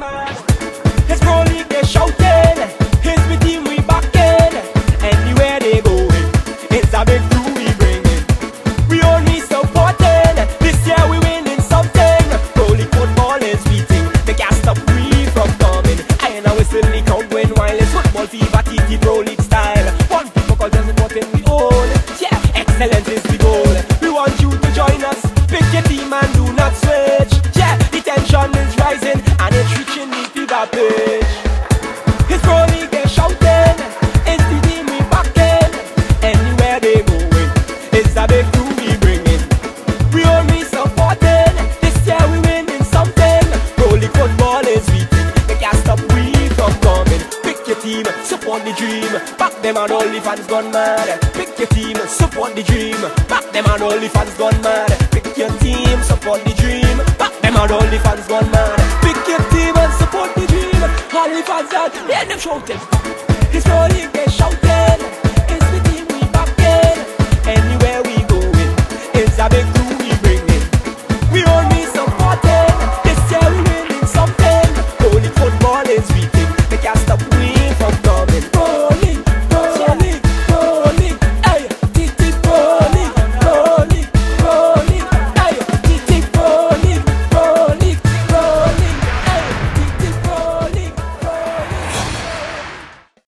His pro league they shouting, his team we backing. Anywhere they going, it's a big crew we bringing. We only supporting. This year we winning something. Pro league football is beating. They can't stop we from coming. I and I whistle count when wireless football fever, TT pro league style. One the dream. Back them and only fans gone mad. Pick your team, support the dream. Back them and only fans gone mad. Pick your team, support the dream. Back them and only fans gone mad. Pick your team and support the dream. Only fans out, hear them shouting. It's league, they shouting.